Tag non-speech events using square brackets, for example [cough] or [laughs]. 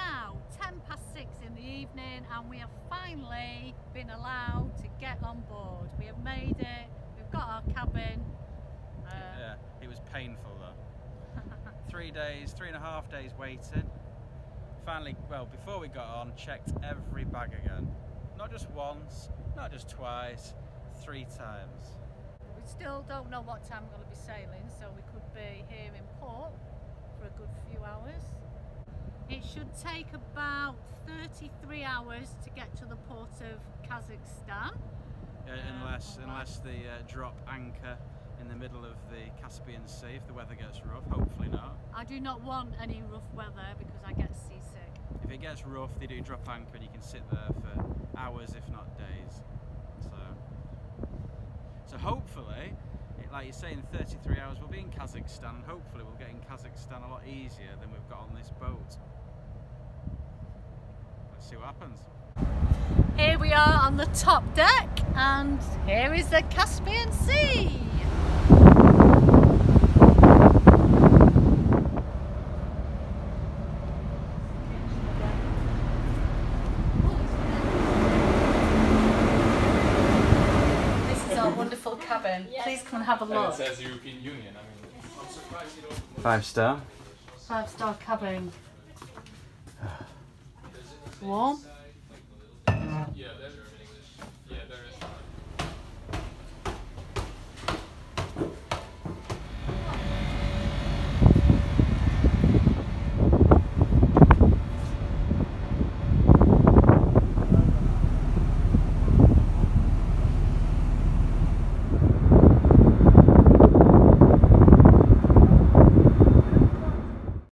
now 10 past 6 in the evening and we have finally been allowed to get on board. We have made it, we've got our cabin. Uh, Yeah, it was painful though. [laughs] three days, three and a half days waiting. Finally, well, before we got on, checked every bag again. Not just once, not just twice, three times. we still don't know what time we're going to be sailing, so we could be here in port for a good few hours. It should take about 33 hours to get to the port of Kazakhstan. Uh, Um, unless, unless they uh, drop anchor in the middle of the Caspian Sea if the weather gets rough. Hopefully not. I do not want any rough weather because I get seasick. If it gets rough, they do drop anchor and you can sit there for hours, if not days. So, so hopefully, it, like you say, in 33 hours we'll be in Kazakhstan, and hopefully we'll get in Kazakhstan a lot easier than we've got on this boat. Let's see what happens. Here we are on the top deck, and here is the Caspian Sea. This is our wonderful cabin. Please come and have a And it look. says European Union. I mean, I'm surprised you don't. Five star. Five star cabin. [sighs] [sighs] [sighs] There's